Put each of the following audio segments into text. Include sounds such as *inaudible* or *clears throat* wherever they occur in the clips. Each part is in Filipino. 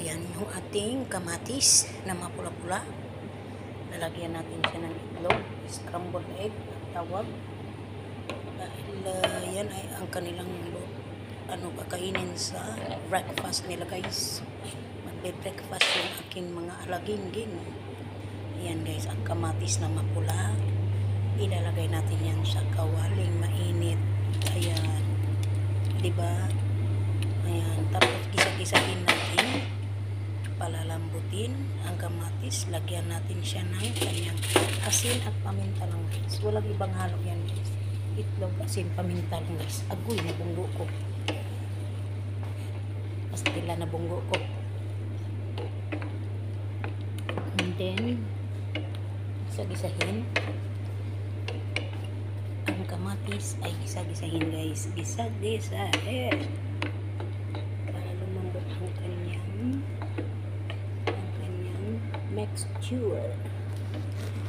Ayan yung ating kamatis na mapula-pula. Lalagyan natin siya ng itlog, scrambled egg, ang tawag. Dahil ah, yan ay ang kanilang ano kakainin sa breakfast nila guys. Magbe-breakfast yung aking mga alaginggin. Ayan guys, ang kamatis na mapula. Ilalagay natin yan sa kawaling mainit. Ayan. 'Di ba? Ayan, tapos gisa-gisahin natin. Palalambutin ang kamatis. Lagyan natin siya ng kanyang asin at paminta lang guys. Walang ibang halo yan guys. Itlog, asin, paminta lang guys. Agoy na bunggo ko. Pastila na bunggo ko. And then, gisa-gisahin. Ang kamatis ay gisa-gisahin guys. Gisa-gisahin para lumambot ang kanyang ang kanyang mixture.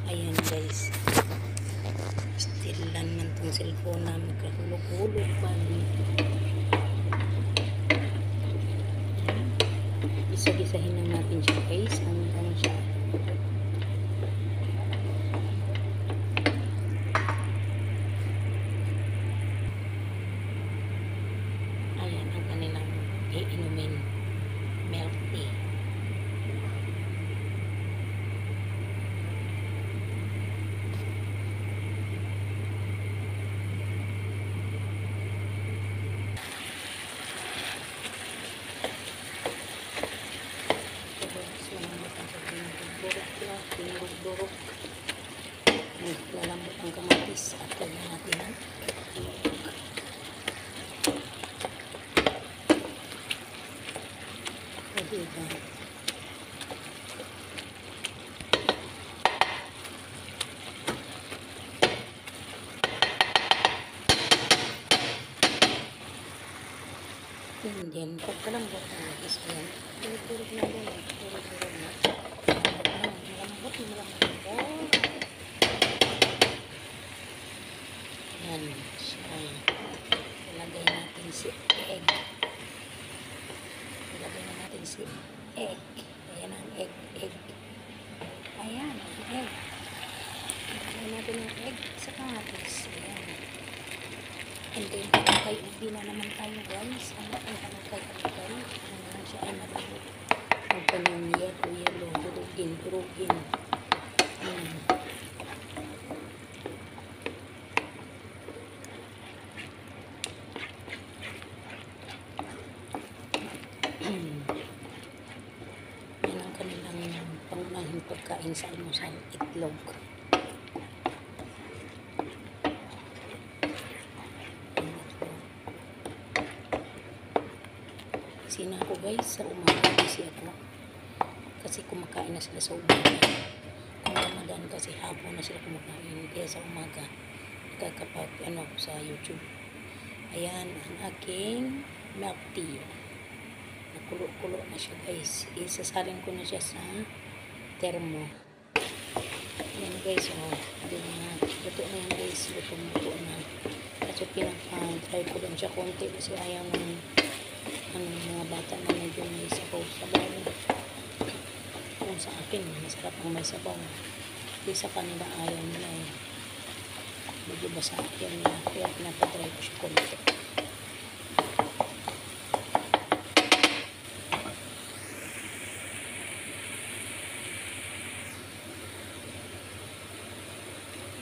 Ayan guys. Still lang man tong cellphone na magkahulog-hulog pa. Isa-gisahin lang natin siya guys. Hanggang siya. And then, pagkalambot na is yan. Tulog-tulog na yan. Tulog-tulog na. Malambot malambot. Yan siya. Ilagay natin si egg. Ilagay na natin si egg. Ayan ang egg, egg. Ayan, egg. Ilagay natin ang egg sa kamatis. Ayan. And then, kay ubi na naman tayo guys. Ano ang Ano naman siya ay malabo. Ang kanyang yellow, yellow. Durugin, durugin. Ayan. Yan ang kanilang pangunahing pagkain sa almusal, itlog. Ang itlog. Sina ako guys, sa umaga kasi ako. Kasi kumakain na sila sa umaga. Kung ramadan kasi hapon na sila kumakain. Kaya sa umaga, nakakapag ano ako sa YouTube. Ayan, ang aking milk tea. Nakulo-kulo na siya guys. Isasalin ko na siya sa termo. Yan guys oh. Di na. Luto na yan guys. Luto na. Na kasi pinaka-try ko lang siya konti. Kasi ayaw ng ano, mga bata na medyo may sabaw sabaw. Kung sa akin masarap ang may sabaw. Di sa kanila ayaw nila eh. Medyo basa yan nila kaya pinapatry ko siya konti.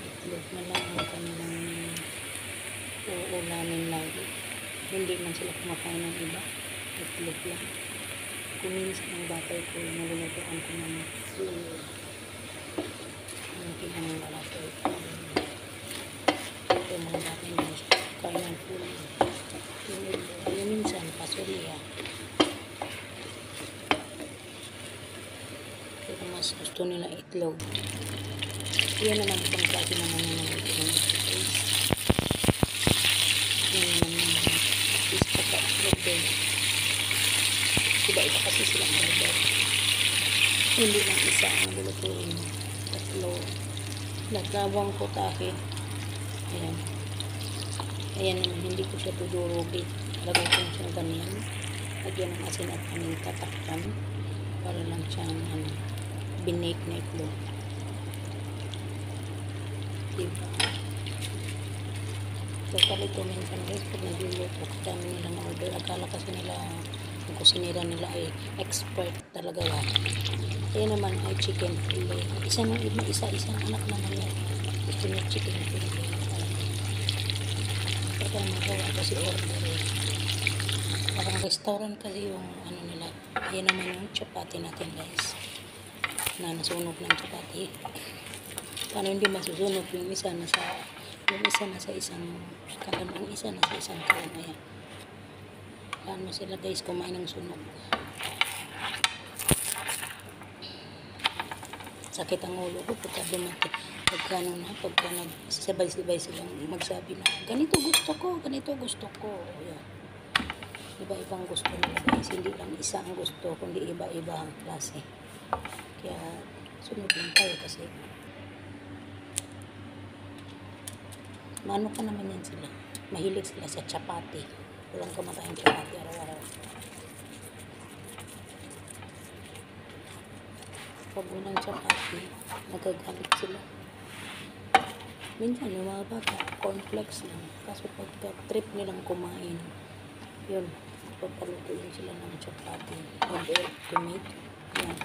Itlog na lang ang kanilang uulamin lagi. Hindi man sila kumakain ng iba. Itlog lang. Kung minsan ang batay ko, nalulutuan ko ng full. Ang kinang lalaki. Ito yung mga batay na. Kain ng iba, yung minsan, pasulya. Pero mas gusto nila itlog. Yan naman itong klase naman yung mga ito ng guys. Yan naman yung mga is pagka-itlog din. Iba-iba kasi silang order. Hindi lang isa ang lulutuin. Tatlo. Naglawang ko tahi. Ayan. Ayan hindi ko siya tudurugin. Lagay ko siya ganyan. Lagyan ng asin at paminta, takpan. Para lang siyang ano, binake na itlog. Diba? So, palito minsan guys, pag nagluluto, dami nilang order. Akala kasi nila, ang kusinira nila ay expert talaga ba. Kaya naman ay chicken fillet. Isa na, isa, isang anak naman yan. Gusto niya chicken fillet. Pagka magawa kasi order eh. Restaurant kasi yung ano nila. Yan naman yung chapati natin guys. Na nasunog ng chapati. Paano hindi masusunog yung isa na sa yung isa na sa isang kalan, ang isa na sa isang kalan. Ayan. Paano sila guys kumain ng sunog. Sakit ang ulo ko pagka dumating. Pagka ano na, pagka nagsasabay-sabay silang magsabi na, ganito gusto ko, ganito gusto ko. Ayan. Iba-ibang gusto nila guys. Hindi lang isa ang gusto, kundi iba-iba ang klase. Kaya sunod lang tayo kasi Mano ka naman yan sila. Mahilig sila sa chapati. Walang kumakain chapati araw-araw. Pag walang chapati, nagagalit sila. Minsan, yung mga bata, complex lang. Kaso pagka trip nilang kumain, yun, papalutuin sila ng chapati. Order, tomato. Yan.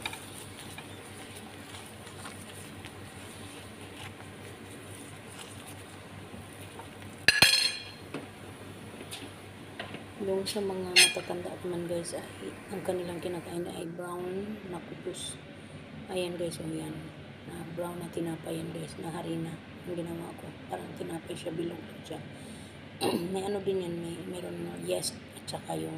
Yung sa mga matatanda at man guys, ay, ang kanilang kinakain ay brown na kupus. Ayan guys, o yan. Na brown na tinapay yan guys, na harina. Ang ginawa ko, parang tinapay siya, bilog siya. *clears throat* may ano din yan, may meron na yes, at saka yung